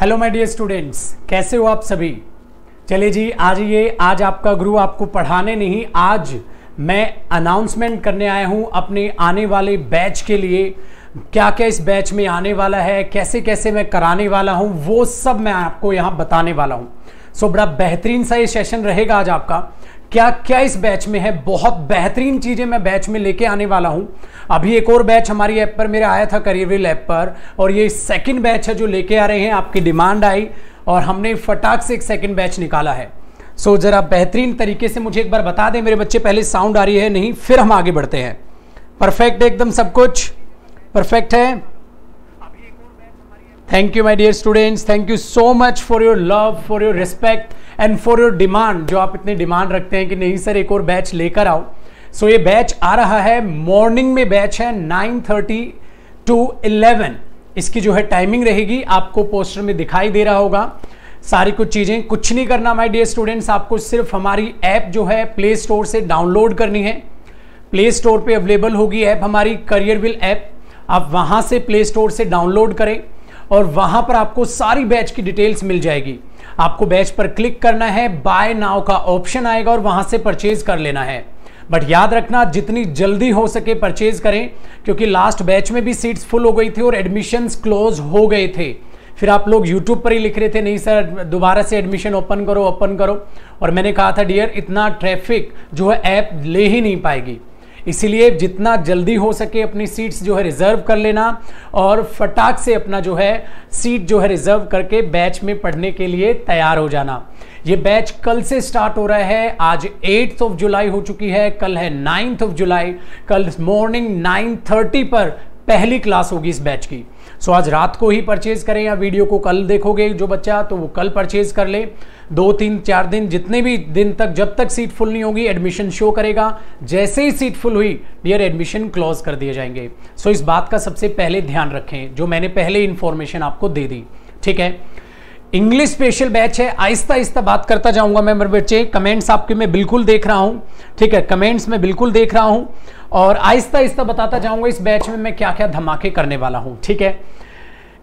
Hello my dear students कैसे हो आप सभी? चलिए जी आज ये आज आपका गुरु आपको पढ़ाने नहीं आज मैं अनाउंसमेंट करने आया हूँ अपने आने वाले बैच के लिए। क्या क्या इस बैच में आने वाला है कैसे कैसे मैं कराने वाला हूँ वो सब मैं आपको यहाँ बताने वाला हूँ। सो so, बड़ा बेहतरीन सा ये सेशन रहेगा आज आपका। क्या क्या इस बैच में है? बहुत बेहतरीन चीज़ें मैं बैच में लेके आने वाला हूँ। अभी एक और बैच हमारी ऐप पर, मेरा आया था करियर ऐप पर, और ये सेकंड बैच है जो लेके आ रहे हैं। आपकी डिमांड आई, और हमने फटाक से एक सेकंड बैच निकाला है। सो जरा बेहतरीन तरीके से मुझे एक बार बता दें, मेरे बच्चे पहले साउंड आ रही है, नहीं, फिर हम आगे बढ़ते हैं। परफेक्ट एकदम सब कुछ? परफेक्ट है? Thank you my dear students thank you so much for your love for your respect and for your demand जो आप इतनी डिमांड रखते हैं कि नहीं सर एक और बैच लेकर आओ। सो so, ये बैच आ रहा है। मॉर्निंग में बैच है 9:30 टू 11 इसकी जो है टाइमिंग रहेगी आपको पोस्टर में दिखाई दे रहा होगा। सारी कुछ चीज़ें कुछ नहीं करना माय डियर स्टूडेंट्स आपको सिर्फ़ हमारी ऐप जो है प्ले स्टोर से डाउनलोड करनी है। प्ले स्टोर पे अवेलेबल होगी ऐप हमारी करियर विल ऐप आप वहाँ से प्ले स्टोर से डाउनलोड करें। और वहाँ पर आपको सारी बैच की डिटेल्स मिल जाएगी। आपको बैच पर क्लिक करना है, बाय नाउ का ऑप्शन आएगा और वहाँ से परचेज कर लेना है। बट याद रखना, जितनी जल्दी हो सके परचेज करें, क्योंकि लास्ट बैच में भी सीट्स फुल हो गई थी और एडमिशंस क्लोज हो गए थे। फिर आप लोग यूट्यूब पर ही लिख रहे थे, नहीं सर, दोबारा से एडमिशन ओपन करो ओपन करो। और मैंने कहा था, डियर, इतना ट्रैफ़िक जो है, ऐप ले ही नहीं पाएगी। इसीलिए जितना जल्दी हो सके अपनी सीट्स जो है रिज़र्व कर लेना और फटाक से अपना जो है सीट जो है रिज़र्व करके बैच में पढ़ने के लिए तैयार हो जाना। ये बैच कल से स्टार्ट हो रहा है। आज एट्थ ऑफ़ जुलाई हो चुकी है। कल है नाइन्थ ऑफ़ जुलाई कल मॉर्निंग नाइन थर्टी पर पहली क्लास होगी इस बैच की। सो आज रात को ही परचेज करें या वीडियो को कल देखोगे जो बच्चा तो वो कल परचेज कर ले। दो, तीन, चार दिन, जितने भी दिन तक, जब तक सीट फुल नहीं होगी एडमिशन शो करेगा। जैसे ही सीट फुल हुई डियर एडमिशन क्लोज कर दिए जाएँगे। सो इस बात का सबसे पहले ध्यान रखें, जो मैंने पहले इंफॉर्मेशन आपको दे दी। ठीक है? इंग्लिश स्पेशल बैच है। आहिस्ता आहिस्ता बात करता जाऊँगा मैं, मेरे बच्चे। कमेंट्स आपके मैं बिल्कुल देख रहा हूँ। ठीक है कमेंट्स में बिल्कुल देख रहा हूँ। और आहिस्ता आहिस्ता बताता जाऊँगा इस बैच में मैं क्या क्या धमाके करने वाला हूँ। ठीक है?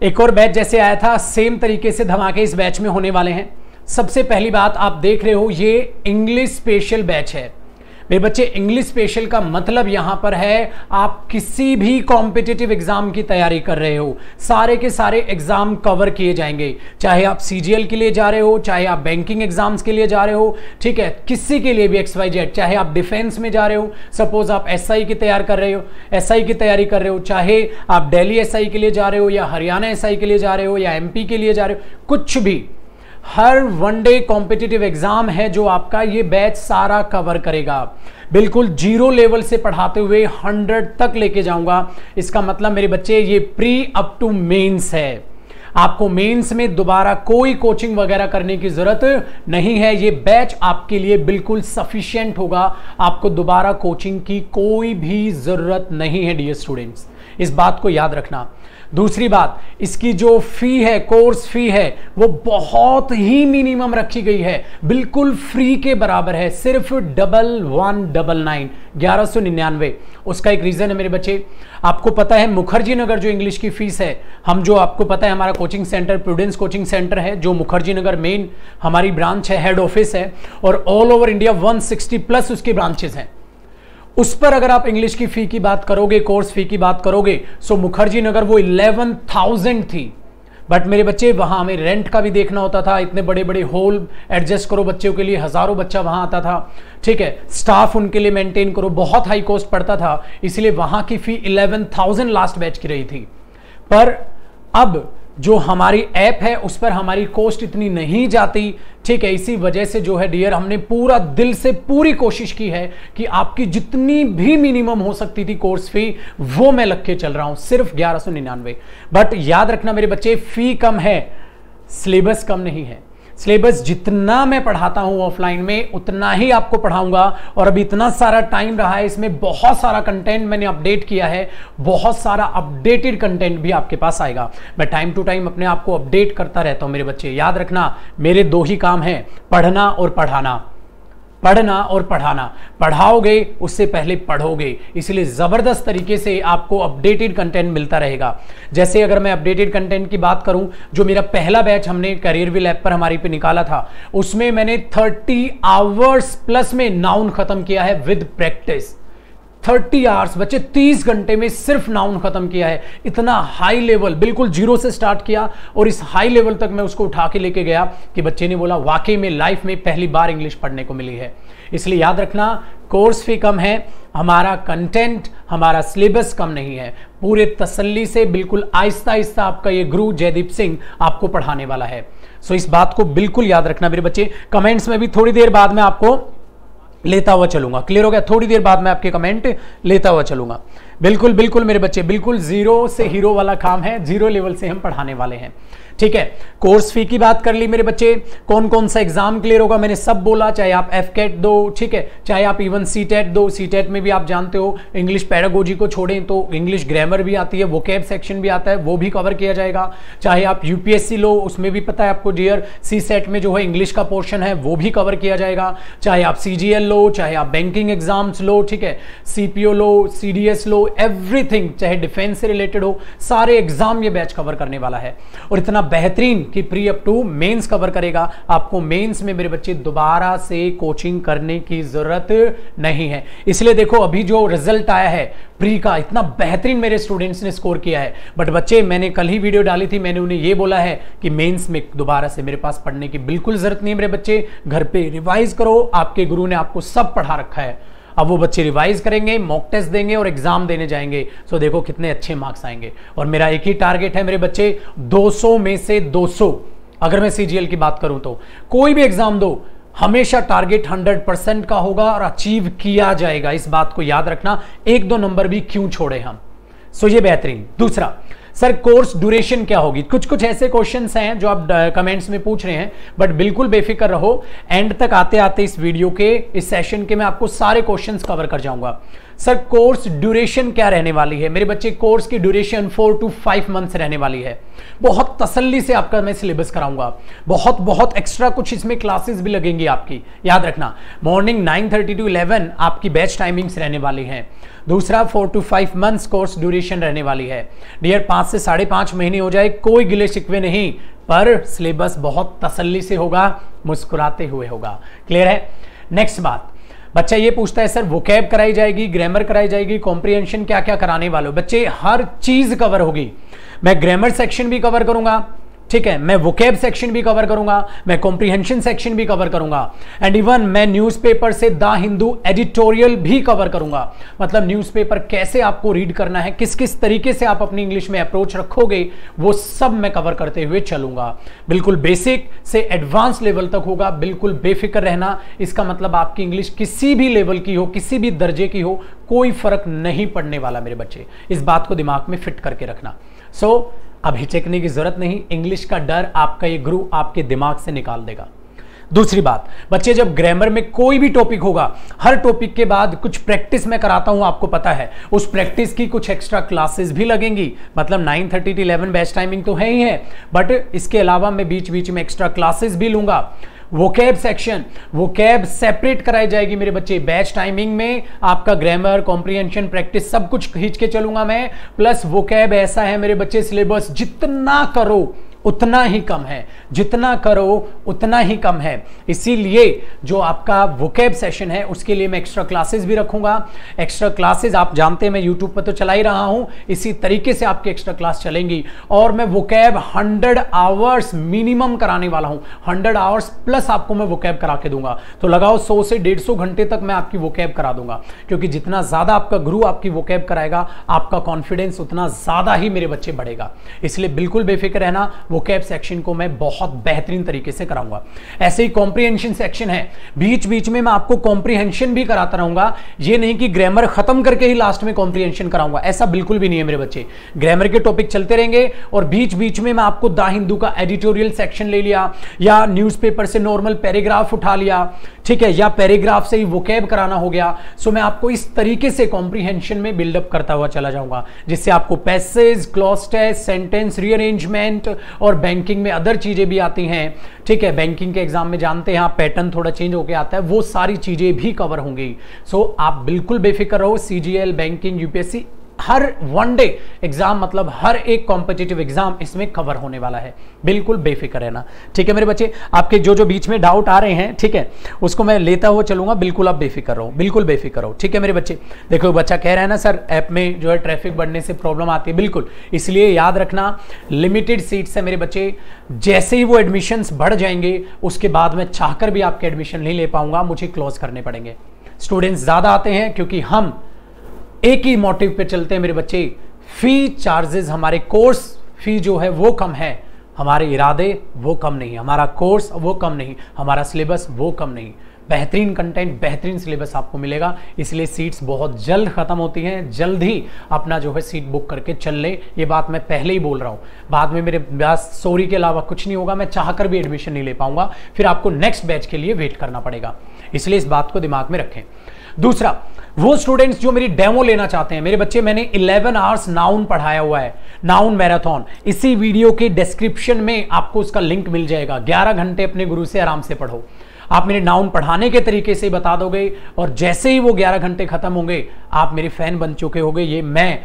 एक और बैच जैसे आया था सेम तरीके से धमाके इस बैच में होने वाले हैं। सबसे पहली बात आप देख रहे हो, ये इंग्लिश स्पेशल बैच है। मेरे बच्चे इंग्लिश स्पेशल का मतलब यहाँ पर है, आप किसी भी कॉम्पिटेटिव एग्ज़ाम की तैयारी कर रहे हो। सारे के सारे एग्ज़ाम कवर किए जाएँगे। चाहे आप सीजीएल के लिए जा रहे हो, चाहे आप बैंकिंग एग्ज़ाम्स के लिए जा रहे हो, ठीक है? किसी के लिए भी एक्स वाई जेड चाहे आप डिफेंस में जा रहे हो सपोज़ आप एसआई की तैयार कर रहे हो एसआई की तैयारी कर रहे हो, चाहे आप डेली एसआई के लिए जा रहे हो या हरियाणा एसआई के लिए जा रहे हो या एमपी के लिए जा रहे हो, कुछ भी। हर वनडे कॉम्पिटिटिव एग्ज़ाम है जो आपका ये बैच सारा कवर करेगा। बिल्कुल ज़ीरो लेवल से पढ़ाते हुए हंड्रेड तक लेके जाऊँगा। इसका मतलब मेरे बच्चे, ये प्री अप टू मेंस है। आपको मेंस में दोबारा कोई कोचिंग वगैरह करने की ज़रूरत नहीं है। ये बैच आपके लिए बिल्कुल सफिशियंट होगा। आपको दोबारा कोचिंग की कोई भी ज़रूरत नहीं है डियर स्टूडेंट्स इस बात को याद रखना। दूसरी बात, इसकी जो फ़ी है कोर्स फ़ी है, वो बहुत ही मिनिमम रखी गई है। बिल्कुल फ्री के बराबर है, सिर्फ़ डबल वन डबल नाइन ग्यारह सौ निन्यानवे। उसका एक रीजन है मेरे बच्चे। आपको पता है मुखर्जी नगर जो इंग्लिश की फ़ीस है, हम जो आपको पता है हमारा coaching centre prudence coaching centre है, जो मुखर्जी नगर मेन हमारी ब्रांच है हेड ऑफ़िस है, और ऑल ओवर इंडिया 160 प्लस उसके ब्रांचेस हैं। उस पर अगर आप इंग्लिश की फ़ी की बात करोगे, कोर्स फ़ी की बात करोगे सो मुखर्जी नगर वो इलेवन थाउज़ेंड थी। बट मेरे बच्चे, वहाँ हमें रेंट का भी देखना होता था, इतने बड़े बड़े होल एडजस्ट करो बच्चों के लिए, हज़ारों बच्चा वहाँ आता था। ठीक है स्टाफ उनके लिए मेंटेन करो, बहुत हाई कॉस्ट पड़ता था, इसलिए वहाँ की fee eleven thousand last batch की रही थी। पर अब जो हमारी ऐप है, उस पर हमारी कोस्ट इतनी नहीं जाती। ठीक है, इसी वजह से जो है डियर हमने पूरा दिल से पूरी कोशिश की है कि आपकी जितनी भी मिनिमम हो सकती थी कोर्स फ़ी वो मैं लग के चल रहा हूँ, सिर्फ़ ग्यारह बट याद रखना मेरे बच्चे फ़ी कम है सिलेबस कम नहीं है। सिलेबस जितना मैं पढ़ाता हूँ ऑफलाइन में, उतना ही आपको पढ़ाऊँगा। और अभी इतना सारा टाइम रहा है, इसमें बहुत सारा कंटेंट मैंने अपडेट किया है, बहुत सारा अपडेटेड कंटेंट भी आपके पास आएगा। मैं टाइम टू टाइम अपने आप को अपडेट करता रहता हूँ मेरे बच्चे। याद रखना, मेरे दो ही काम हैं, पढ़ना और पढ़ाना। पढ़ना और पढ़ाना। पढ़ाओगे, उससे पहले पढ़ोगे। इसलिए ज़बरदस्त तरीके से आपको अपडेटेड कंटेंट मिलता रहेगा। जैसे अगर मैं अपडेटेड कंटेंट की बात करूँ, जो मेरा पहला बैच हमने करियर विल ऐप पर हमारी पे निकाला था, उसमें मैंने 30 आवर्स प्लस में नाउन खत्म किया है विद प्रैक्टिस 30 आवर्स बच्चे 30 घंटे में सिर्फ़ नाउन खत्म किया है। इतना हाई लेवल बिल्कुल ज़ीरो से स्टार्ट किया और इस हाई लेवल तक मैं उसको उठा के लेके गया कि बच्चे ने बोला, वाकई में लाइफ में पहली बार इंग्लिश पढ़ने को मिली है। इसलिए याद रखना कोर्स फ़ी कम है, हमारा कंटेंट हमारा सिलेबस कम नहीं है। पूरे तसल्ली से बिल्कुल आहिस्ता आहिस्ता आपका ये गुरु जयदीप सिंह आपको पढ़ाने वाला है। सो इस बात को बिल्कुल याद रखना मेरे बच्चे। कमेंट्स में भी थोड़ी देर बाद में आपको लेता हुआ चलूँगा। क्लियर हो गया? थोड़ी देर बाद मैं आपके कमेंट लेता हुआ चलूँगा। बिल्कुल बिल्कुल मेरे बच्चे, बिल्कुल ज़ीरो से हीरो वाला काम है। ज़ीरो लेवल से हम पढ़ाने वाले हैं। ठीक है कोर्स फ़ी की बात कर ली मेरे बच्चे कौन कौन सा एग्ज़ाम क्लियर होगा मैंने सब बोला, चाहे आप एफ़ कैट दो, ठीक है, चाहे आप इवन सी टेट दो सी टेट में भी आप जानते हो इंग्लिश पैरागोजी को छोड़ें तो इंग्लिश ग्रामर भी आती है वो कैब सेक्शन भी आता है, वो भी कवर किया जाएगा। चाहे आप यूपीएससी लो, उसमें भी पता है आपको डियर सी सेट में जो है इंग्लिश का पोर्शन है, वो भी कवर किया जाएगा। चाहे आप सीजीएल लो, चाहे आप बैंकिंग एग्ज़ाम्स लो, ठीक है सीपीओ लो सीडीएस लो एवरीथिंग चाहे डिफेंस से रिलेटेड हो, सारे एग्ज़ाम ये बैच कवर करने वाला है। और इतना बेहतरीन कि pre up to mains cover करेगा। आपको मेंस में मेरे बच्चे दोबारा से कोचिंग करने की ज़रूरत नहीं है। इसलिए देखो, अभी जो रिज़ल्ट आया है, प्री का इतना बेहतरीन मेरे स्टूडेंट्स ने स्कोर किया है। बट बच्चे, मैंने कल ही वीडियो डाली थी, मैंने उन्हें यह बोला है कि मेंस में दोबारा से मेरे पास पढ़ने की बिल्कुल ज़रूरत नहीं है मेरे बच्चे। घर पे रिवाइज करो, आपके गुरु ने आपको सब पढ़ा रखा है। अब वो बच्चे रिवाइज करेंगे मॉक टेस्ट देंगे और एग्ज़ाम देने जाएँगे। सो देखो कितने अच्छे मार्क्स आएँगे। और मेरा एक ही टारगेट है मेरे बच्चे 200 में से 200 अगर मैं सीजीएल की बात करूँ तो। कोई भी एग्ज़ाम दो, हमेशा टारगेट 100 परसेंट का होगा और अचीव किया जाएगा। इस बात को याद रखना, एक दो नंबर भी क्यों छोड़े हम? सो ये बेहतरीन। दूसरा सर कोर्स ड्यूरेशन क्या होगी? कुछ कुछ ऐसे क्वेश्चंस हैं जो आप कमेंट्स में पूछ रहे हैं बट बिल्कुल बेफिक्र रहो। एंड तक आते आते इस वीडियो के, इस सेशन के मैं आपको सारे क्वेश्चंस कवर कर जाऊँगा। सर कोर्स ड्यूरेशन क्या रहने वाली है? मेरे बच्चे कोर्स की duration four to five months रहने वाली है। बहुत तसल्ली से आपका मैं सिलेबस कराऊँगा। बहुत बहुत एक्स्ट्रा कुछ इसमें क्लासेस भी लगेंगी आपकी। याद रखना morning nine thirty to eleven आपकी बैच टाइमिंग्स रहने वाली हैं। दूसरा four to five months course duration रहने वाली है। डियर पाँच से साढ़े पाँच महीने हो जाए, कोई गिले शिकवे नहीं, पर सिलेबस बहुत तसल्ली से होगा, मुस्कुराते हुए होगा। क्लियर है? नेक्स्ट बात। बच्चा ये पूछता है, सर वोकैब कराई जाएगी ग्रामर कराई जाएगी कॉम्प्रिहेंशन क्या क्या कराने वालों बच्चे, हर चीज़ कवर होगी। मैं ग्रामर सेक्शन भी कवर करूँगा। ठीक है मैं वोकेब सेक्शन भी कवर करूँगा मैं कॉम्प्रीहेंशन सेक्शन भी कवर करूँगा एंड इवन मैं न्यूज़पेपर से द हिंदू एडिटोरियल भी कवर करूँगा। मतलब न्यूज़पेपर कैसे आपको रीड करना है किस किस तरीके से आप अपनी इंग्लिश में अप्रोच रखोगे वो सब मैं कवर करते हुए चलूँगा। बिल्कुल बेसिक से एडवांस लेवल तक होगा बिल्कुल बेफिक्र रहना इसका मतलब आपकी इंग्लिश किसी भी लेवल की हो किसी भी दर्जे की हो कोई फ़र्क नहीं पड़ने वाला मेरे बच्चे। इस बात को दिमाग में फिट करके रखना। सो so, अब हिचकने की ज़रूरत नहीं इंग्लिश का डर आपका ये गुरु आपके दिमाग से निकाल देगा। दूसरी बात, बच्चे जब ग्रामर में कोई भी टॉपिक होगा, हर टॉपिक के बाद कुछ प्रैक्टिस मैं कराता हूँ, आपको पता है। उस प्रैक्टिस की कुछ एक्स्ट्रा क्लासेस भी लगेंगी। मतलब 9:30 टू 11 बेस्ट टाइमिंग तो है ही है बट इसके अलावा मैं बीच बीच में एक्स्ट्रा क्लासेस भी लूँगा। वो कैब सेक्शन वो कैब सेपरेट कराई जाएगी मेरे बच्चे. बैच टाइमिंग में आपका ग्रामर कॉम्प्रिहेंशन प्रैक्टिस सब कुछ खींच के चलूँगा मैं. प्लस वो कैब ऐसा है मेरे बच्चे सिलेबस जितना करो उतना ही कम है। जितना करो, उतना ही कम है। इसीलिए जो आपका वोकेब सेशन है, उसके लिए मैं एक्स्ट्रा क्लासेस भी रखूँगा। एक्स्ट्रा क्लासेस आप जानते हैं, मैं यूट्यूब पर तो चला ही रहा हूँ। इसी तरीके से आपकी एक्स्ट्रा क्लास चलेंगी। और मैं वोकेब 100 आवर्स मिनिमम कराने वाला हूँ। 100 आवर्स प्लस आपको मैं वोकेब करा के दूँगा। तो लगाओ, सौ से 150 घंटे तक मैं आपकी वोकेब करा दूँगा। क्योंकि जितना ज़्यादा आपका गुरु आपकी वोकेब कराएगा, आपका कॉन्फिडेंस उतना ज़्यादा ही मेरे बच्चे बढ़ेगा। इसलिए बिल्कुल बेफिक्र रहना। वो कैब सेक्शन को मैं बहुत बेहतरीन तरीके से कराऊँगा। ऐसे ही कॉम्प्रीहेंशन सेक्शन है। बीच बीच में मैं आपको कॉम्प्रीहेंशन भी कराता रहूँगा। ये नहीं कि ग्रामर खत्म करके ही लास्ट में कॉम्प्रीहेंशन कराऊँगा। ऐसा बिल्कुल भी नहीं है मेरे बच्चे। ग्रामर के टॉपिक चलते रहेंगे और बीच बीच में मैं आपको द हिंदू का एडिटोरियल सेक्शन ले लिया या न्यूज़पेपर से नॉर्मल पैराग्राफ उठा लिया। ठीक है, या पैराग्राफ से ही वोकेब कराना हो गया सो मैं आपको इस तरीके से कॉम्प्रीहेंशन में बिल्डअप करता हुआ चला जाऊँगा, जिससे आपको passage cloze test sentence rearrangement और बैंकिंग में अदर चीज़ें भी आती हैं। ठीक है बैंकिंग के एग्ज़ाम में जानते हैं पैटर्न थोड़ा चेंज होकर आता है, वो सारी चीज़ें भी कवर होंगी। सो आप बिल्कुल बेफिक्र रहो सीजीएल बैंकिंग यूपीएससी हर वन डे एग्ज़ाम मतलब हर एक कॉम्पिटेटिव एग्ज़ाम इसमें कवर होने वाला है। बिल्कुल बेफिक्र रहना। ठीक है मेरे बच्चे? आपके जो जो बीच में डाउट आ रहे हैं, ठीक है? उसको मैं लेता हुआ चलूँगा, बिल्कुल आप बेफिक्र रहो, बिल्कुल बेफिक्र रहो। ठीक है मेरे बच्चे? देखो, बच्चा कह रहा है ना, सर, ऐप में जो है ट्रैफ़िक बढ़ने से प्रॉब्लम आती है। बिल्कुल। इसलिए याद रखना लिमिटेड सीट्स है मेरे बच्चे। जैसे ही वो एडमिशन बढ़ जाएँगे, उसके बाद मैं चाहकर भी आपके एडमिशन नहीं ले पाऊँगा, मुझे क्लोज करने पड़ेंगे। स्टूडेंट्स ज़्यादा आते हैं क्योंकि हम एक ही मोटिव पे चलते हैं मेरे बच्चे। फ़ी चार्जेस हमारे कोर्स फ़ी जो है वो कम है। हमारे इरादे वो कम नहीं, हमारा कोर्स वो कम नहीं, हमारा सिलेबस वो कम नहीं। बेहतरीन कंटेंट बेहतरीन सिलेबस आपको मिलेगा। इसलिए सीट्स बहुत जल्द खत्म होती हैं। जल्द ही अपना जो है सीट बुक करके चल ले। ये बात मैं पहले ही बोल रहा हूँ। बाद में मेरे पास सॉरी के अलावा कुछ नहीं होगा। मैं चाहकर भी एडमिशन नहीं ले पाऊँगा। फिर आपको नेक्स्ट बैच के लिए वेट करना पड़ेगा। इसलिए इस बात को दिमाग में रखें। दूसरा, वो स्टूडेंट्स जो मेरी डेमो लेना चाहते हैं, मेरे बच्चे, मैंने 11 आवर्स नाउन पढ़ाया हुआ है नाउन मैराथन इसी वीडियो के डिस्क्रिप्शन में आपको उसका लिंक मिल जाएगा। 11 घंटे अपने गुरु से आराम से पढ़ो। आप मेरे नाउन पढ़ाने के तरीके से बता दोगे, और जैसे ही वो 11 घंटे खत्म होंगे, आप मेरे फ़ैन बन चुके होंगे, ये मैं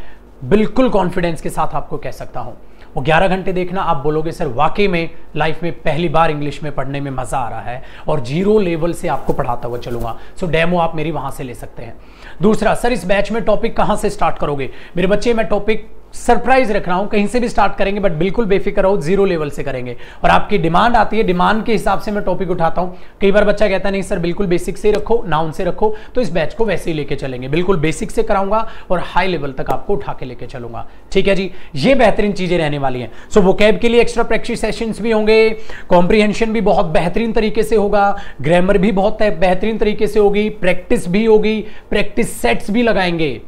बिल्कुल कॉन्फिडेंस के साथ आपको कह सकता हूँ। वो 11 घंटे देखना, आप बोलोगे, सर, वाकई में लाइफ में पहली बार इंग्लिश में पढ़ने में मज़ा आ रहा है और ज़ीरो लेवल से आपको पढ़ाता हुआ चलूँगा। सो डेमो आप मेरी वहाँ से ले सकते हैं। दूसरा, सर, इस बैच में टॉपिक कहाँ से स्टार्ट करोगे? मेरे बच्चे, मैं टॉपिक सरप्राइज़ रख रहा हूँ, कहीं से भी स्टार्ट करेंगे बट बिल्कुल बेफिक्र हो ज़ीरो लेवल से करेंगे। और आपकी डिमांड आती है डिमांड के हिसाब से मैं टॉपिक उठाता हूँ। कई बार बच्चा कहता है, नहीं सर, बिल्कुल बेसिक से रखो नाउन से रखो। तो इस बैच को वैसे ही लेके चलेंगे। बिल्कुल बेसिक से कराऊँगा और हाई लेवल तक आपको उठा के लेके चलूँगा। ठीक है जी? ये बेहतरीन चीज़ें रहने वाली हैं। सो वो कैब के लिए एक्स्ट्रा प्रैक्टिस सेशन भी होंगे कॉम्प्रीहेंशन भी बहुत बेहतरीन तरीके से होगा ग्रामर भी बहुत बेहतरीन तरीके से होगी प्रैक्टिस भी होगी प्रैक्टिस सेट्स भी लगाएँगे।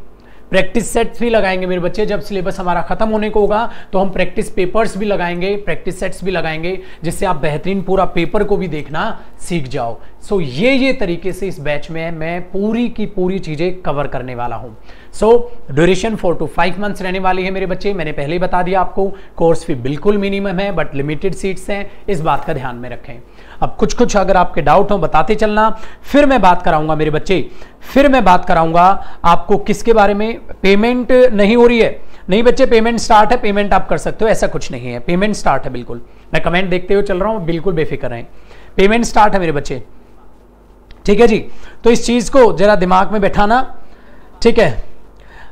प्रैक्टिस सेट्स भी लगाएँगे मेरे बच्चे। जब सिलेबस हमारा खत्म होने को होगा तो हम प्रैक्टिस पेपर्स भी लगाएँगे प्रैक्टिस सेट्स भी लगाएँगे जिससे आप बेहतरीन पूरा पेपर को भी देखना सीख जाओ। सो so, ये ये तरीके से इस बैच में मैं पूरी की पूरी चीज़ें कवर करने वाला हूँ। So duration four to five months रहने वाली है मेरे बच्चे। मैंने पहले ही बता दिया आपको कोर्स फ़ी बिल्कुल मिनिमम है बट लिमिटेड सीट्स हैं। इस बात का ध्यान में रखें। अब कुछ कुछ अगर आपके डाउट हो, बताते चलना। फिर मैं बात कराऊँगा मेरे बच्चे। फिर मैं बात कराऊँगा आपको किसके बारे में। पेमेंट नहीं हो रही है। नहीं बच्चे पेमेंट स्टार्ट है पेमेंट आप कर सकते हो, ऐसा कुछ नहीं है। पेमेंट स्टार्ट है, बिल्कुल। मैं कमेंट देखते हुए चल रहा हूँ, बिल्कुल बेफिक्र रहें। पेमेंट स्टार्ट है मेरे बच्चे। ठीक है जी? तो इस चीज़ को जरा दिमाग में बैठाना। ठीक है?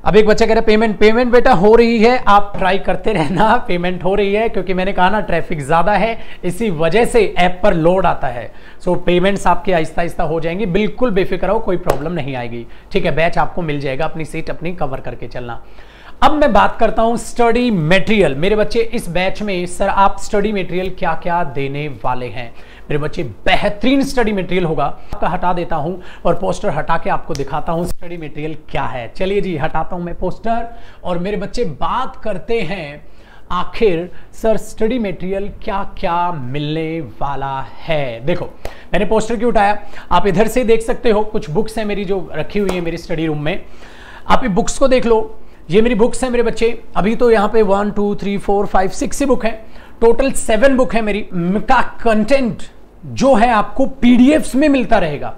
अब एक बच्चा कह रहा है पेमेंट पेमेंट बेटा हो रही है, आप ट्राई करते रहना पेमेंट हो रही है, क्योंकि मैंने कहा ना ट्रैफ़िक ज़्यादा है, इसी वजह से ऐप पर लोड आता है. सो पेमेंट्स आपके आहिस्ता आहिस्ता हो जाएँगी, बिल्कुल बेफिक्र हो कोई प्रॉब्लम नहीं आएगी। ठीक है बैच आपको मिल जाएगा, अपनी सीट अपनी कवर करके चलना। अब मैं बात करता हूँ स्टडी मटेरियल मेरे बच्चे, इस बैच में, सर, आप स्टडी मटेरियल क्या क्या देने वाले हैं? मेरे बच्चे, बेहतरीन स्टडी मटेरियल होगा। आपका हटा देता हूँ और पोस्टर हटा के आपको दिखाता हूँ स्टडी मटेरियल क्या है। चलिए जी, हटाता हूँ मैं पोस्टर और मेरे बच्चे बात करते हैं, आखिर सर स्टडी मटेरियल क्या क्या मिलने वाला है? देखो, मैंने पोस्टर क्यों उठाया? आप इधर से देख सकते हो, कुछ बुक्स हैं मेरी जो रखी हुई है मेरी स्टडी रूम में। आप ये बुक्स को देख लो। ये मेरी बुक्स हैं मेरे बच्चे। अभी तो यहाँ पे one two three four five six ही बुक है। टोटल सेवन बुक है मेरी। का कंटेंट जो है आपको पीडीएफ में मिलता रहेगा।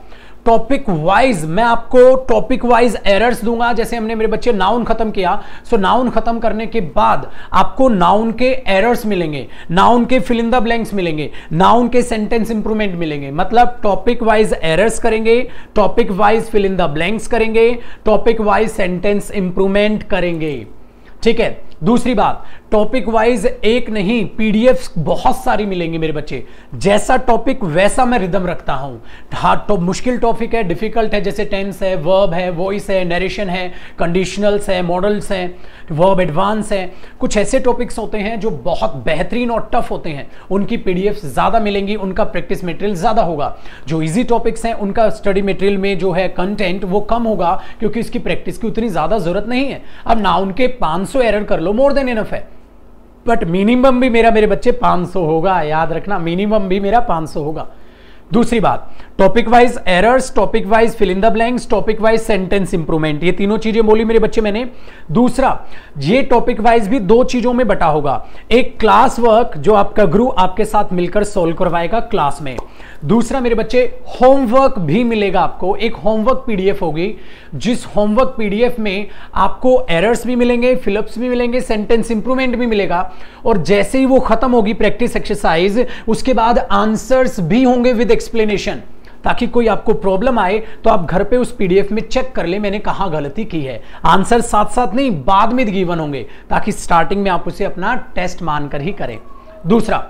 टॉपिक वाइज मैं आपको टॉपिक वाइज एरर्स दूँगा। जैसे हमने मेरे बच्चे नाउन खत्म किया सो नाउन खत्म करने के बाद आपको नाउन के एरर्स मिलेंगे। नाउन के फिल इन द ब्लैंक्स मिलेंगे। नाउन के सेंटेंस इंप्रूवमेंट मिलेंगे। मतलब टॉपिक वाइज एरर्स करेंगे topic wise fill in the blanks करेंगे टॉपिक वाइज सेंटेंस इंप्रूवमेंट करेंगे। ठीक है? दूसरी बात टॉपिक वाइज एक नहीं पीडीएफ बहुत सारी मिलेंगी मेरे बच्चे। जैसा टॉपिक वैसा मैं रिदम रखता हूँ। हाँ तो मुश्किल टॉपिक है डिफ़िकल्ट है, जैसे टेंस है वर्ब है वॉइस है नरेशन है कंडीशनल्स है मॉडल्स है वर्ब एडवांस है। कुछ ऐसे टॉपिक्स होते हैं जो बहुत बेहतरीन और टफ होते हैं। उनकी पीडीएफ ज़्यादा मिलेंगी, उनका प्रैक्टिस मटेरियल ज़्यादा होगा। जो इजी टॉपिक्स हैं, उनका स्टडी मटेरियल में जो है कंटेंट वो कम होगा, क्योंकि उसकी प्रैक्टिस की उतनी ज़्यादा ज़रूरत नहीं है। अब ना उनके 500 एरर कर लो मोर देन इनफ है। बट मिनिमम भी मेरा मेरे बच्चे 500 होगा, याद रखना मिनिमम भी मेरा 500 होगा। दूसरी बात topic wise errors topic wise fill in the blanks topic wise sentence improvement ये तीनों चीज़ें बोली मेरे बच्चे मैंने। दूसरा, ये टॉपिक वाइज भी दो चीज़ों में बटा होगा। एक क्लास वर्क जो आपका गुरु आपके साथ मिलकर सोल्व करवाएगा क्लास में। दूसरा मेरे बच्चे होमवर्क भी मिलेगा आपको। एक होमवर्क पीडीएफ होगी, जिस होमवर्क पीडीएफ में आपको एरर्स भी मिलेंगे फिलअप्स भी मिलेंगे सेंटेंस इंप्रूवमेंट भी मिलेगा। और जैसे ही वो खत्म होगी प्रैक्टिस एक्सरसाइज उसके बाद आंसर्स भी होंगे विद एक्सप्लेनेशन ताकि कोई आपको प्रॉब्लम आए तो आप घर पे उस पीडीएफ में चेक कर ले, मैंने कहा गलती की है। आंसर साथ साथ नहीं, बाद में गिवन होंगे, ताकि स्टार्टिंग में आप उसे अपना टेस्ट मानकर ही करें। दूसरा,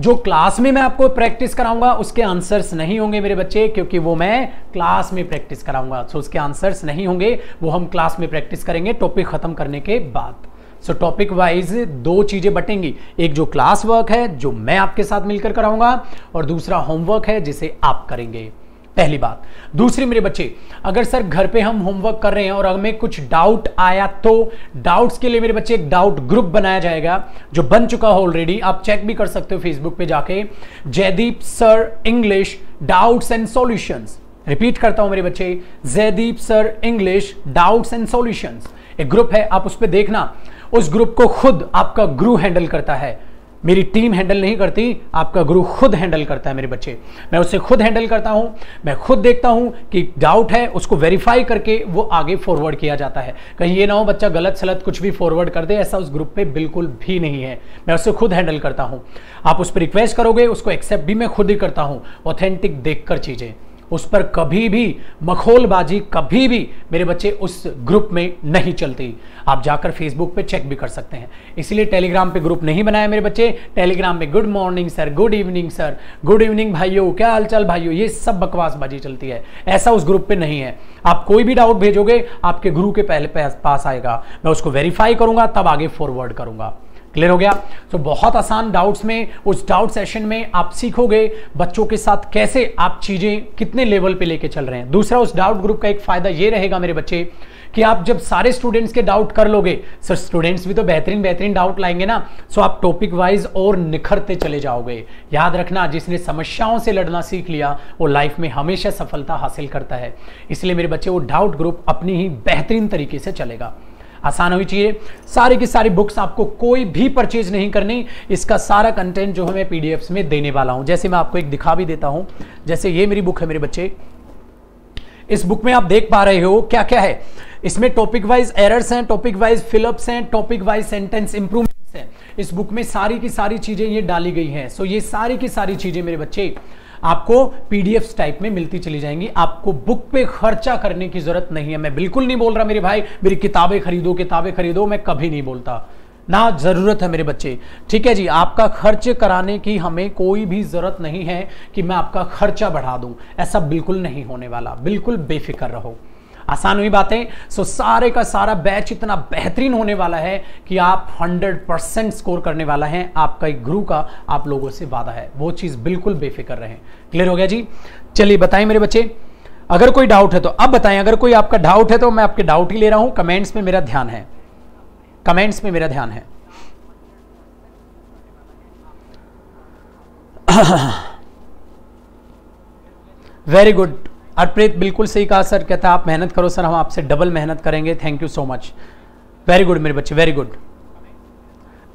जो क्लास में मैं आपको प्रैक्टिस कराऊँगा, उसके आंसर्स नहीं होंगे मेरे बच्चे, क्योंकि वो मैं क्लास में प्रैक्टिस कराऊँगा। सो उसके आंसर्स नहीं होंगे, वो हम क्लास में प्रैक्टिस करेंगे टॉपिक खत्म करने के बाद। सो टॉपिक वाइज दो चीज़ें बटेंगी। एक जो क्लास वर्क है, जो मैं आपके साथ मिलकर कराऊँगा, और दूसरा होमवर्क है, जिसे आप करेंगे। पहली बात। दूसरी, मेरे बच्चे, अगर सर घर पे हम होमवर्क कर रहे हैं, और हमें कुछ डाउट आया तो डाउट्स के लिए मेरे बच्चे एक डाउट ग्रुप बनाया जाएगा, जो बन चुका है ऑलरेडी आप चेक भी कर सकते हो फेसबुक पे जाके। Jaideep sir English doubts and solutions repeat करता हूँ मेरे बच्चे। Jaideep sir English doubts and solutions एक ग्रुप है, आप उस पर देखना। उस ग्रुप को खुद आपका गुरु हैंडल करता है। मेरी टीम हैंडल नहीं करती, आपका गुरु खुद हैंडल करता है मेरे बच्चे। मैं उसे खुद हैंडल करता हूँ, मैं खुद देखता हूँ कि डाउट है, उसको वेरीफाई करके वो आगे फॉरवर्ड किया जाता है। कहीं ये ना हो बच्चा गलत सलत कुछ भी फॉरवर्ड कर दे, ऐसा उस ग्रुप पे बिल्कुल भी नहीं है। मैं उसे खुद हैंडल करता हूँ। आप उस पर रिक्वेस्ट करोगे, उसको एक्सेप्ट भी मैं खुद ही करता हूँ। ऑथेंटिक देखकर चीज़ें। उस पर कभी भी मखोलबाजी, कभी भी मेरे बच्चे उस ग्रुप में नहीं चलती। आप जाकर फेसबुक पे चेक भी कर सकते हैं। इसलिए टेलीग्राम पे ग्रुप नहीं बनाया मेरे बच्चे। टेलीग्राम में good morning sir good evening sir good evening भाइयों, क्या हालचाल भाइयों? ये सब बकवासबाजी चलती है। ऐसा उस ग्रुप पे नहीं है। आप कोई भी डाउट भेजोगे, आपके गुरु के पहले पास आएगा। मैं उसको वेरीफाई करूँगा, तब आगे फॉरवर्ड करूँगा। क्लियर हो गया? तो बहुत आसान डाउट्स में, उस डाउट सेशन में आप सीखोगे बच्चों के साथ कैसे आप चीज़ें कितने लेवल पे लेके चल रहे हैं। दूसरा, उस डाउट ग्रुप का एक फ़ायदा ये रहेगा मेरे बच्चे कि आप जब सारे स्टूडेंट्स के डाउट कर लोगे, सर स्टूडेंट्स भी तो बेहतरीन बेहतरीन डाउट लाएँगे ना सो आप टॉपिक वाइज और निखरते चले जाओगे। याद रखना, जिसने समस्याओं से लड़ना सीख लिया, वो लाइफ में हमेशा सफलता हासिल करता है। इसलिए मेरे बच्चे, वो डाउट ग्रुप अपनी ही बेहतरीन तरीके से चलेगा। आसान होनी चाहिए। सारी की सारी बुक्स आपको कोई भी परचेज नहीं करनी। इसका सारा कंटेंट जो है मैं पीडीएफ में देने वाला हूँ। जैसे मैं आपको एक दिखा भी देता हूँ। जैसे ये मेरी बुक है मेरे बच्चे। इस बुक में आप देख पा रहे हो क्या क्या है। इसमें टॉपिक वाइज एरर्स हैं टॉपिक वाइज फिलअप्स हैं टॉपिक वाइज सेंटेंस इंप्रूवमेंट्स हैं। इस बुक में सारी की सारी चीज़ें ये डाली गई हैं। सो ये सारी की सारी चीज़ें मेरे बच्चे। आपको पीडीएफ टाइप में मिलती चली जाएँगी। आपको बुक पे खर्चा करने की ज़रूरत नहीं है। मैं बिल्कुल नहीं बोल रहा मेरे भाई, मेरी किताबें खरीदो किताबें खरीदो, मैं कभी नहीं बोलता। ना ज़रूरत है मेरे बच्चे। ठीक है जी, आपका खर्च कराने की हमें कोई भी ज़रूरत नहीं है कि मैं आपका खर्चा बढ़ा दूँ। ऐसा बिल्कुल नहीं होने वाला। बिल्कुल बेफिक्र रहो। आसान हुई बातें। सो सारे का सारा बैच इतना बेहतरीन होने वाला है कि आप 100 परसेंट स्कोर करने वाला है। आपका एक गुरु का आप लोगों से वादा है। वो चीज़ बिल्कुल बेफिक्र रहे। क्लियर हो गया जी? चलिए, बताएँ मेरे बच्चे। अगर कोई डाउट है तो अब बताएँ। अगर कोई आपका डाउट है तो मैं आपके डाउट ही ले रहा हूँ। कमेंट्स में मेरा ध्यान है। कमेंट्स में मेरा ध्यान है। वेरी गुड अर्प्रीत, बिल्कुल सही कहा सर, कहता है, आप मेहनत करो सर, हम आपसे डबल मेहनत करेंगे। Thank you so much very good मेरे बच्चे वेरी गुड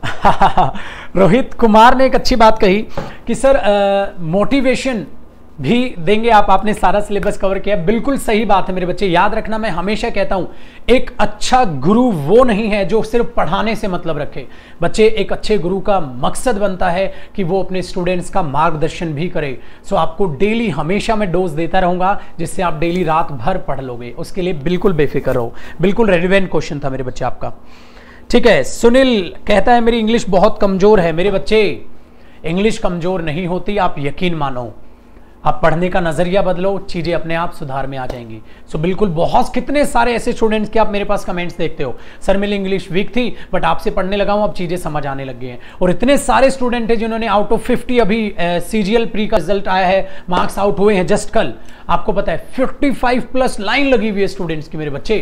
रोहित कुमार ने एक अच्छी बात कही कि सर मोटिवेशन भी देंगे। आप, आपने सारा सिलेबस कवर किया बिल्कुल सही बात है मेरे बच्चे। याद रखना, मैं हमेशा कहता हूँ, एक अच्छा गुरु वो नहीं है जो सिर्फ़ पढ़ाने से मतलब रखे। बच्चे, एक अच्छे गुरु का मकसद बनता है कि वो अपने स्टूडेंट्स का मार्गदर्शन भी करे। सो आपको डेली हमेशा मैं डोज देता रहूँगा, जिससे आप डेली रात भर पढ़ लोगे। उसके लिए बिल्कुल बेफिक्र रहो। बिल्कुल रेलिवेंट क्वेश्चन था मेरे बच्चे आपका। ठीक है, सुनील कहता है, मेरी इंग्लिश बहुत कमज़ोर है। मेरे बच्चे इंग्लिश कमज़ोर नहीं होती, आप यकीन मानो। आप पढ़ने का नज़रिया बदलो चीज़ें अपने आप सुधार में आ जाएँगी। सो so, बिल्कुल बहुत कितने सारे ऐसे स्टूडेंट्स के आप मेरे पास कमेंट्स देखते हो? सर मेरी इंग्लिश वीक थी बट आपसे पढ़ने लगा हूँ अब चीज़ें समझ आने लग गई हैं। और इतने सारे स्टूडेंट हैं जिन्होंने आउट ऑफ़ फिफ्टी अभी सीजीएल प्री का रिज़ल्ट आया है मार्क्स आउट हुए हैं जस्ट कल। आपको पता है 55 प्लस लाइन लगी हुई है स्टूडेंट्स की मेरे बच्चे।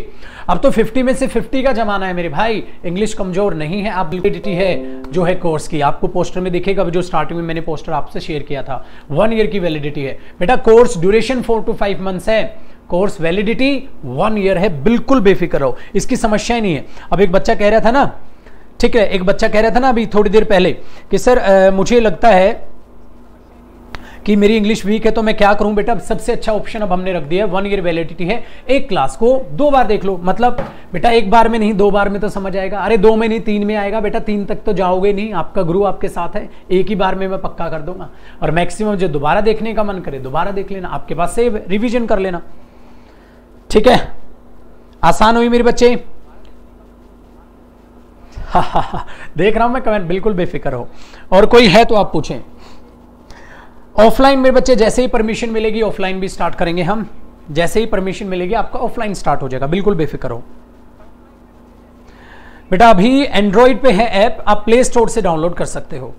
अब तो 50 में से 50 का जमाना है मेरे भाई। इंग्लिश कमज़ोर नहीं है आप वैलिडिटी है जो है कोर्स की। आपको पोस्टर में दिखेगा जो स्टार्टिंग में मैंने पोस्टर आपसे शेयर किया था। वन ईयर की वैलिडिटी है। है बेटा course duration four to five months है। कोर्स वैलिडिटी वन ईयर है। बिल्कुल बेफिक्र रहो। इसकी समस्या ही नहीं है। अब एक बच्चा कह रहा था ना ठीक है एक बच्चा कह रहा था ना अभी थोड़ी देर पहले कि सर आ, मुझे लगता है कि मेरी इंग्लिश वीक है तो मैं क्या करूँ बेटा? सबसे अच्छा ऑप्शन अब हमने रख दिया वन ईयर वैलिडिटी है। एक क्लास को दो बार देख लो। मतलब बेटा, एक बार में नहीं, दो बार में तो समझ आएगा। अरे, दो में नहीं, तीन में आएगा। बेटा, तीन तक तो जाओगे नहीं। आपका गुरु आपके साथ है। एक ही बार में मैं पक्का कर दूँगा। और मैक्सिमम जो दोबारा देखने का मन करे, दोबारा देख लेना। आपके पास सेव रिविजन कर लेना। ठीक है? आसान हुई मेरे बच्चे? देख रहा हूँ मैं कमेंट बिल्कुल बेफिक्र हो। और कोई है तो आप पूछें। ऑफलाइन मेरे बच्चे, जैसे ही परमिशन मिलेगी, ऑफलाइन भी स्टार्ट करेंगे हम। जैसे ही परमिशन मिलेगी, आपका ऑफलाइन स्टार्ट हो जाएगा। बिल्कुल बेफिक्र हो बेटा, अभी एंड्रॉइड पे है ऐप आप प्ले स्टोर से डाउनलोड कर सकते हो।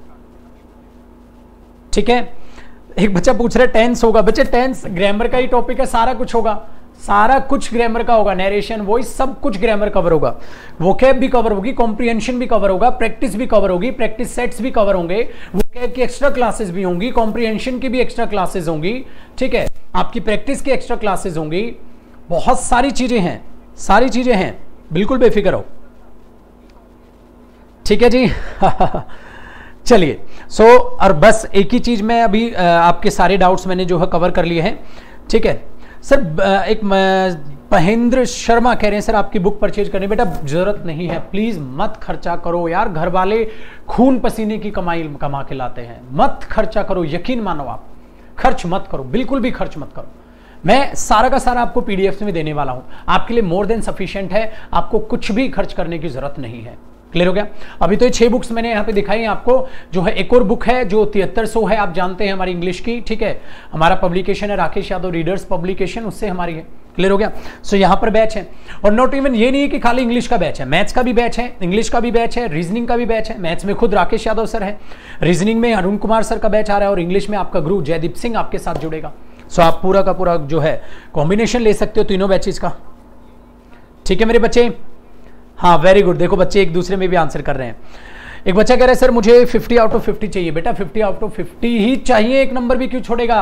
ठीक है? एक बच्चा पूछ रहा है टेंस होगा। बच्चे टेंस ग्रामर का ही टॉपिक है, सारा कुछ होगा। सारा कुछ ग्रामर का होगा नरेशन वॉइस सब कुछ ग्रामर कवर होगा। वो कैब भी कवर होगी कॉम्प्रिहेंशन भी कवर होगा प्रैक्टिस भी कवर होगी प्रैक्टिस सेट्स भी कवर होंगे। वो कैब की एक्स्ट्रा क्लासेस भी होंगी कॉम्प्रिहेंशन की भी एक्स्ट्रा क्लासेस होंगी ठीक है? आपकी प्रैक्टिस की एक्स्ट्रा क्लासेस होंगी। बहुत सारी चीज़ें हैं सारी चीज़ें हैं। बिल्कुल बेफिक्र हो। ठीक है जी? चलिए सो so, और बस एक ही चीज़ में अभी आपके सारे डाउट्स मैंने जो है कवर कर लिए हैं ठीक है? सर एक महेंद्र शर्मा कह रहे हैं, सर, आपकी बुक परचेज करने, बेटा, ज़रूरत नहीं है। प्लीज़ मत खर्चा करो यार। घर वाले खून पसीने की कमाई कमा के लाते हैं। मत खर्चा करो, यकीन मानो आप। खर्च मत करो, बिल्कुल भी खर्च मत करो। मैं सारा का सारा आपको पीडीएफ में देने वाला हूँ। आपके लिए मोर देन सफिशियंट है। आपको कुछ भी खर्च करने की ज़रूरत नहीं है। क्लियर हो गया? अभी तो ये छह बुक्स मैंने यहाँ पे दिखाई आपको। जो है एक और बुक है जो तिहत्तर सौ है आप जानते हैं हमारी इंग्लिश की ठीक है? हमारा पब्लिकेशन है राकेश यादव रीडर्स पब्लिकेशन उससे हमारी है। क्लियर हो गया? सो so, यहाँ पर बैच है। और नॉट इवन ये नहीं है कि खाली इंग्लिश का बैच है। मैथ्स का भी बैच है इंग्लिश का भी बैच है रीजनिंग का भी बैच है। मैथ्स में खुद राकेश यादव सर है। रीजनिंग में अरुण कुमार सर का बैच आ रहा है और इंग्लिश में आपका गुरु जयदीप सिंह आपके साथ जुड़ेगा। सो आप पूरा का पूरा जो है कॉम्बिनेशन ले सकते हो तीनों बैचेज का। ठीक है मेरे बच्चे? हाँ वेरी गुड देखो, बच्चे एक दूसरे में भी आंसर कर रहे हैं। एक बच्चा कह रहा है, सर, मुझे 50 आउट ऑफ़ 50 चाहिए। बेटा 50 आउट ऑफ़ 50 ही चाहिए, एक नंबर भी क्यों छोड़ेगा?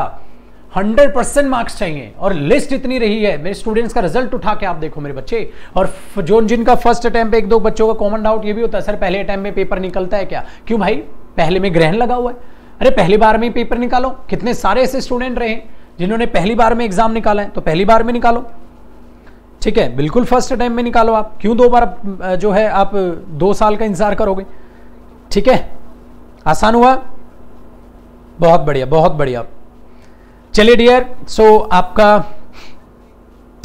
100 परसेंट मार्क्स चाहिए और लिस्ट इतनी रही है। मेरे स्टूडेंट्स का रिज़ल्ट उठा के आप देखो मेरे बच्चे। और जो जिनका फ़र्स्ट अटैम्प एक दो बच्चों का कॉमन डाउट ये भी होता है, सर, पहले अटैम्प में पेपर निकलता है क्या? क्यों भाई? पहले में ग्रहण लगा हुआ है। अरे, पहली बार में पेपर निकालो। कितने सारे ऐसे स्टूडेंट रहे जिन्होंने पहली बार में एग्ज़ाम निकाला है तो पहली बार में निकालो। ठीक है, बिल्कुल फ़र्स्ट टाइम में निकालो आप। क्यों दो बार जो है आप, दो साल का इंतज़ार करोगे? ठीक है? आसान हुआ? बहुत बढ़िया बहुत बढ़िया। चलिए डियर सो आपका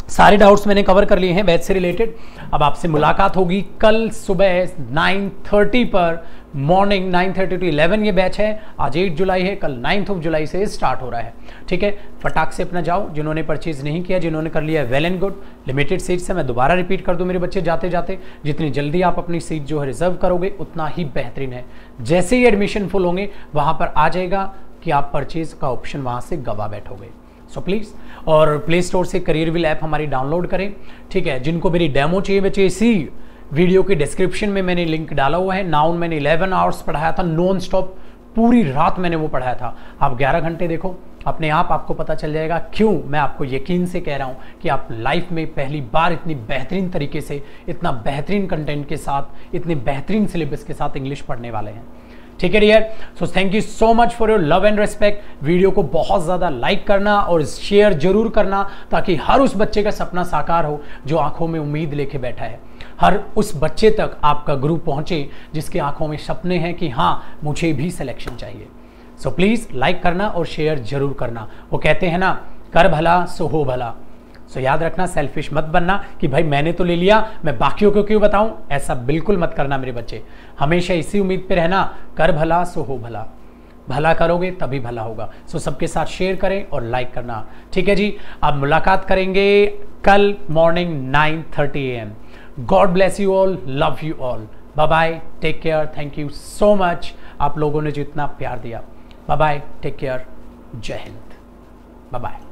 सारे डाउट्स मैंने कवर कर लिए हैं बैच से रिलेटेड अब आपसे मुलाकात होगी कल सुबह 9:30 पर। मॉर्निंग 9:30 टू 11 ये बैच है। आज 8 जुलाई है, कल 9th ऑफ़ जुलाई से स्टार्ट हो रहा है। ठीक है? फटाक से अपना जाओ। जिन्होंने परचेज नहीं किया, जिन्होंने कर लिया well and good limited seat से मैं दोबारा रिपीट कर दूँ मेरे बच्चे जाते जाते जितनी जल्दी आप अपनी सीट जो है रिज़र्व करोगे, उतना ही बेहतरीन है। जैसे ही एडमिशन फुल होंगे, वहाँ पर आ जाएगा कि आप परचेज का ऑप्शन वहाँ से गवा बैठोगे। सो प्लीज़ और प्ले स्टोर से करियर विल ऐप हमारी डाउनलोड करें। ठीक है? जिनको मेरी डेमो चाहिए बच्चे, इसी वीडियो के डिस्क्रिप्शन में मैंने लिंक डाला हुआ है। नाउन मैंने 11 आवर्स पढ़ाया था। नॉन स्टॉप पूरी रात मैंने वो पढ़ाया था। आप 11 घंटे देखो, अपने आप आपको पता चल जाएगा क्यों मैं आपको यकीन से कह रहा हूँ कि आप लाइफ में पहली बार इतनी बेहतरीन तरीके से, इतना बेहतरीन कंटेंट के साथ, इतने बेहतरीन सिलेबस के साथ इंग्लिश पढ़ने वाले हैं। ठीक है dear so thank you so much for your love and respect video को बहुत ज़्यादा लाइक करना और शेयर ज़रूर करना ताकि हर उस बच्चे का सपना साकार हो जो आँखों में उम्मीद लेके बैठा है। हर उस बच्चे तक आपका ग्रुप पहुँचे जिसके आँखों में सपने हैं कि हाँ मुझे भी सिलेक्शन चाहिए। सो प्लीज़ लाइक करना और शेयर ज़रूर करना। वो कहते हैं ना, कर भला, सो हो भला। सो याद रखना सेल्फिश मत बनना कि भाई मैंने तो ले लिया, मैं बाकियों को क्यों बताऊँ? ऐसा बिल्कुल मत करना मेरे बच्चे। हमेशा इसी उम्मीद पे रहना, कर भला, सो हो भला। भला करोगे, तभी भला होगा। सो सबके साथ शेयर करें और लाइक करना। ठीक है जी, अब मुलाकात करेंगे कल morning nine thirty A M God bless you all love you all bye bye take care thank you so much आप लोगों ने जितना प्यार दिया। बाय बाय टेक केयर जय हिंद। Bye bye